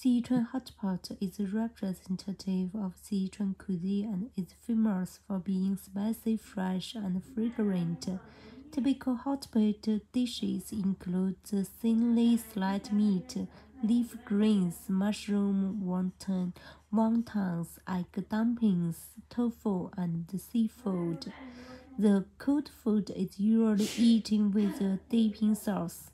Sichuan hot pot is representative of Sichuan cuisine and is famous for being spicy, fresh, and fragrant. Typical hot pot dishes include thinly sliced meat, leaf greens, mushroom wonton, wontons, egg dumplings, tofu, and seafood. The cold food is usually eaten with a dipping sauce.